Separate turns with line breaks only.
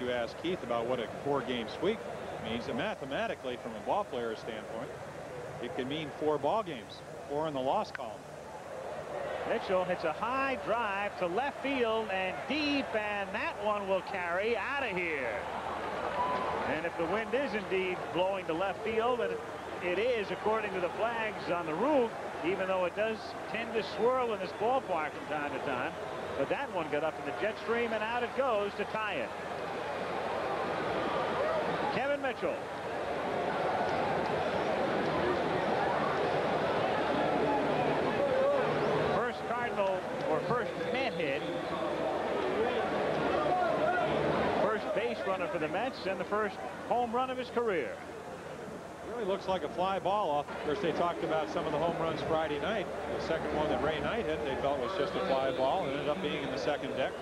you asked Keith about what a four-game sweep means. And mathematically, from a ball player's standpoint, it can mean four ball games, four in the loss column.
Mitchell hits a high drive to left field and deep, and that one will carry out of here. And if the wind is indeed blowing to left field, and it is according to the flags on the roof, even though it does tend to swirl in this ballpark from time to time. But that one got up in the jet stream, and out it goes to tie it. Mitchell. First Cardinal, or first Met hit. First base runner for the Mets, and the first home run of his career.
Really looks like a fly ball off. Of course, they talked about some of the home runs Friday night. The second one that Ray Knight hit, they felt was just a fly ball. It ended up being in the second deck.